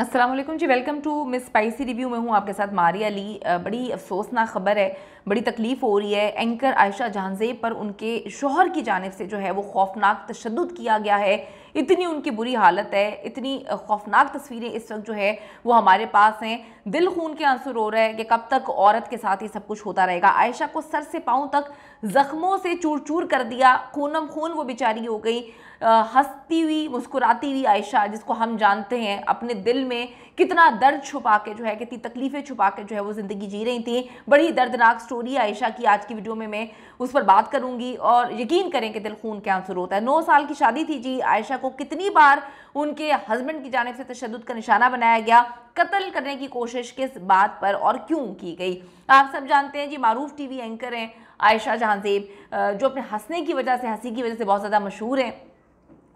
Aslam ji welcome to Miss Spicy Review में हूँ आपके साथ मारिया अली बड़ी अफसोसनाक खबर है, बड़ी तकलीफ़ हो रही है। एंकर आयशा जहांजेब पर उनके शोहर की जानब से जो है वो खौफनाक तशद किया गया है। इतनी उनकी बुरी हालत है, इतनी खौफनाक तस्वीरें इस वक्त जो है, वो हमारे पास हैं। दिल खून के आँसू रो रहे हैं कि कब तक औरत के साथ ये सब कुछ होता रहेगा। आयशा को सर से पाँव तक ज़ख्मों से चूर चूर कर दिया। खूनम खून वो बेचारी हो गई। हंसती हुई, मुस्कुराती हुई आयशा, जिसको हम जानते हैं, अपने दिल में कितना दर्द छुपा के जो है, कितनी तकलीफ़ें छुपा के जो है, वो ज़िंदगी जी रही थी। बड़ी दर्दनाक स्टोरी आयशा की आज की वीडियो में मैं उस पर बात करूँगी और यकीन करें कि दिल खून के आँसू होता है। नौ साल की शादी थी जी, आयशा को कितनी बार उनके हस्बैंड की जानब से तशद का निशाना बनाया गया, कत्ल करने की कोशिश किस बात पर और क्यों की गई? आप सब जानते हैं जी, मारूफ टीवी एंकर हैं आयशा जहांजेब जो अपने हंसने की वजह से, हँसी की वजह से बहुत ज़्यादा मशहूर हैं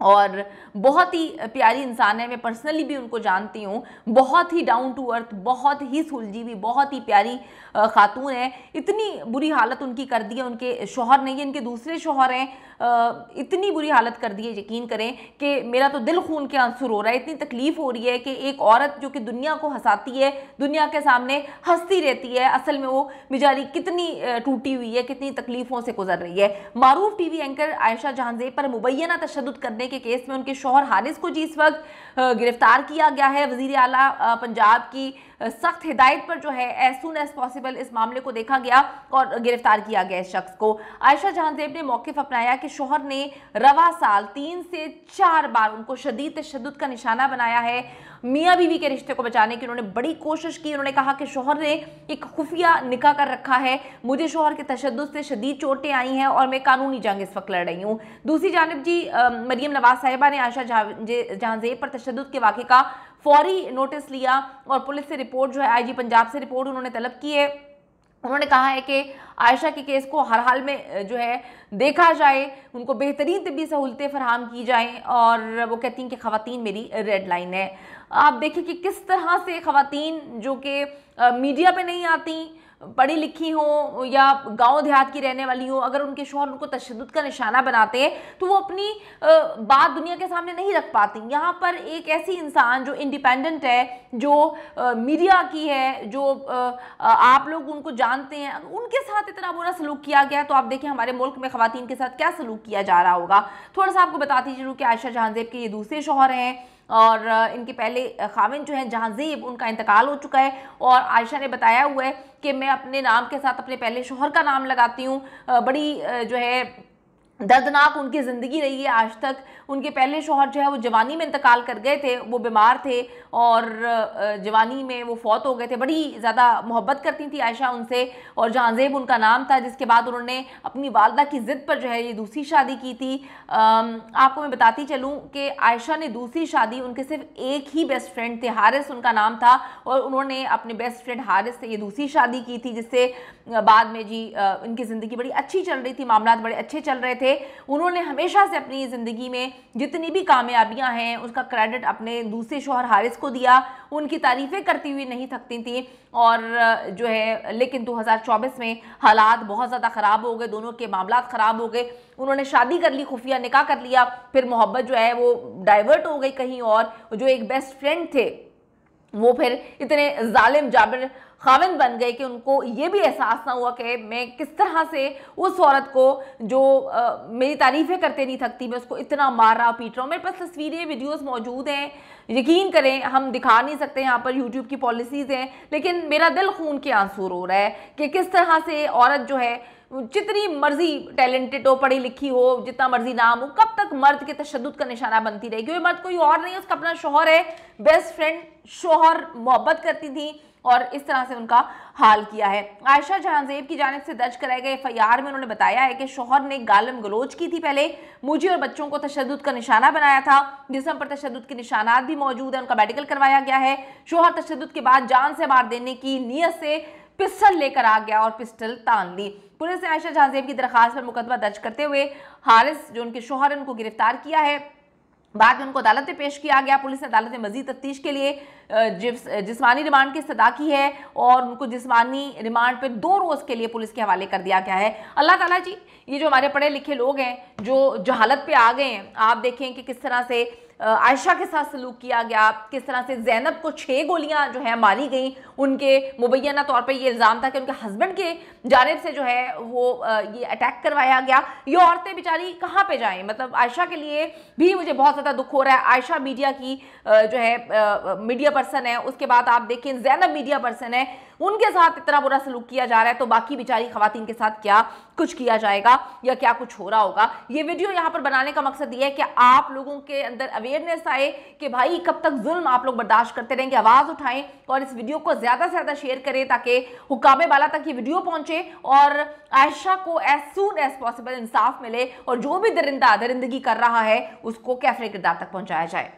और बहुत ही प्यारी इंसान है। मैं पर्सनली भी उनको जानती हूँ। बहुत ही डाउन टू अर्थ बहुत ही सुलझी हुई, बहुत ही प्यारी खातून है। इतनी बुरी हालत उनकी कर दी है। उनके शोहर नहीं है, इनके दूसरे शोहर हैं। इतनी बुरी हालत कर दी है, यकीन करें कि मेरा तो दिल खून के आँसू रो रहा है, इतनी तकलीफ़ हो रही है कि एक औरत जो कि दुनिया को हंसाती है, दुनिया के सामने हंसती रहती है, असल में वो बेचारी कितनी टूटी हुई है, कितनी तकलीफ़ों से गुजर रही है। मारूफ टीवी एंकर आयशा जहांजेब पर मुबैना तशद करने के केस में उनके शोहर हारिस को जिस वक्त गिरफ़्तार किया गया है। वज़ीर अला पंजाब की सख्त हिदायत पर जो है एज सुन एज पॉसिबल इस मामले को देखा गया और गिरफ़्तार किया गया इस शख्स को। आयशा जहांजेब ने मौकफ अपनाया कि शोहर ने रवा साल तीन से चार बार उनको शदीद तशद का निशाना बनाया है। मियाँ बीवी के रिश्ते को बचाने की उन्होंने बड़ी कोशिश की। उन्होंने कहा कि शोहर ने एक खुफिया निकाह कर रखा है। मुझे शोहर के तशद से शदीद चोटें आई हैं और मैं कानूनी जंग इस वक्त लड़ रही हूँ। दूसरी जानब जी मरियम नवाज़ साहिबा ने आशा जहांजेब पर तशद के वाक़े का फौरी नोटिस लिया और पुलिस से रिपोर्ट जो है, आईजी पंजाब से रिपोर्ट उन्होंने तलब की है। उन्होंने कहा है कि आयशा के केस को हर हाल में जो है, देखा जाए, उनको बेहतरीन तबी सहूलतें फराहम की जाएँ और वो कहती हैं कि खातन मेरी रेड लाइन है। आप देखिए कि किस तरह से ख़वान जो कि मीडिया पे नहीं आती पढ़ी लिखी हो या गाँव देहात की रहने वाली हो, अगर उनके शोहर उनको तशद का निशाना बनाते हैं तो वो अपनी बात दुनिया के सामने नहीं रख पाती। यहाँ पर एक ऐसी इंसान जो इंडिपेंडेंट है, जो मीडिया की है, जो आप लोग उनको जानते हैं उनके साथ इतना बुरा सलूक किया गया तो आप देखें हमारे मुल्क में खातन के साथ क्या सलूक किया जा रहा होगा। थोड़ा सा आपको बताती चलूँ कि आयशा जहांजेब के ये दूसरे शोहर हैं और इनके पहले खाविन जो हैं, जहाँजीब, उनका इंतकाल हो चुका है। और आयशा ने बताया हुआ है कि मैं अपने नाम के साथ अपने पहले शोहर का नाम लगाती हूँ। बड़ी जो है दर्दनाक उनकी ज़िंदगी रही है। आज तक उनके पहले शोहर जो है, वो जवानी में इंतकाल कर गए थे, वो बीमार थे और जवानी में वो फौत हो गए थे। बड़ी ज़्यादा मोहब्बत करती थी आयशा उनसे और जहांजेब उनका नाम था, जिसके बाद उन्होंने अपनी वालदा की ज़िद पर जो है, ये दूसरी शादी की थी। आपको मैं बताती चलूँ कि आयशा ने दूसरी शादी, उनके सिर्फ़ एक ही बेस्ट फ्रेंड थे, हारिस उनका नाम था और उन्होंने अपने बेस्ट फ्रेंड हारिस से ये दूसरी शादी की थी, जिससे बाद में जी इनकी ज़िंदगी बड़ी अच्छी चल रही थी मामला बड़े अच्छे चल रहे थे। उन्होंने हमेशा से अपनी ज़िंदगी में जितनी भी कामयाबियाँ हैं, उसका क्रेडिट अपने दूसरे शोहर हारिस को दिया। उनकी तारीफ़ें करती हुई नहीं थकती थी और, जो है, लेकिन 2024 में हालात बहुत ज़्यादा ख़राब हो गए, दोनों के मामला ख़राब हो गए। उन्होंने शादी कर ली, खुफिया निकाह कर लिया, फिर मोहब्बत जो है, वो डाइवर्ट हो गई कहीं और। जो एक बेस्ट फ्रेंड थे, वो फिर इतने जालिम जाबिर खाविन बन गए कि उनको ये भी एहसास ना हुआ कि मैं किस तरह से उस औरत को जो आ, मेरी तारीफ़ें करते नहीं थकती मैं उसको इतना मार रहा पीट रहा हूँ। मेरे पास तस्वीरें वीडियोस मौजूद हैं। यकीन करें हम दिखा नहीं सकते यहाँ पर यूट्यूब की पॉलिसीज़ हैं। लेकिन मेरा दिल खून के आँसू रो रहा है कि किस तरह से औरत जो है जितनी मर्ज़ी टैलेंटेड हो पढ़ी लिखी हो जितना मर्ज़ी नाम हो कब तक मर्द के तशद का निशाना बनती रहेगी? क्योंकि मर्द कोई और नहीं उसका अपना शोहर है। बेस्ट फ्रेंड शोहर मोहब्बत करती थी और इस तरह से उनका हाल किया है। आयशा जहांजेब की जानब से दर्ज कराए गए एफआईआर में उन्होंने बताया है कि शोहर ने गालम गलोच की थी पहले। मुझे और बच्चों को तशद का निशाना बनाया था। जिसम पर तशद के निशानात भी मौजूद है। उनका मेडिकल करवाया गया है। शोहर तशद के बाद जान से मार देने की नीयत से पिस्टल लेकर आ गया और पिस्टल तान ली। पुलिस ने आयशा जहांजेब की दरखास्त पर मुकदमा दर्ज करते हुए हारिस, जो उनके शोहर उनको गिरफ़्तार किया है। बाद में उनको अदालत में पेश किया गया। पुलिस ने अदालत में मजीद तफ्तीश के लिए जिसमानी रिमांड की सदा की है और उनको जिसमानी रिमांड पर दो रोज़ के लिए पुलिस के हवाले कर दिया गया है। अल्लाह ताला जी, ये जो हमारे पढ़े लिखे लोग हैं, जो जहालत पे आ गए हैं, आप देखें कि किस तरह से आयशा के साथ सलूक किया गया। किस तरह से जैनब को छः गोलियाँ जो है मारी गई, उनके मुबैना तौर पे ये इल्ज़ाम था कि उनके हस्बैंड के जानब से जो है वो ये अटैक करवाया गया। ये औरतें बेचारी कहाँ पे जाएँ? मतलब आयशा के लिए भी मुझे बहुत ज़्यादा दुख हो रहा है। आयशा मीडिया की जो है मीडिया पर्सन है। उसके बाद आप देखें, जैनब मीडिया पर्सन है। उनके साथ इतना बुरा सलूक किया जा रहा है तो बाकी बेचारी खातन के साथ क्या कुछ किया जाएगा या क्या कुछ हो रहा होगा? ये वीडियो यहाँ पर बनाने का मकसद ये है कि आप लोगों के अंदर अवेयरनेस आए कि भाई, कब तक जुल्म आप लोग बर्दाश्त करते रहेंगे? आवाज़ उठाएँ और इस वीडियो को ज़्यादा से ज़्यादा शेयर करें ताकि हुकाम बाला तक ये वीडियो पहुँचे और आयशा को एज सुन एज पॉसिबल इंसाफ मिले और जो भी दरिंदा, दरिंदगी कर रहा है, उसको कैफरे किरदार तक पहुँचाया जाए।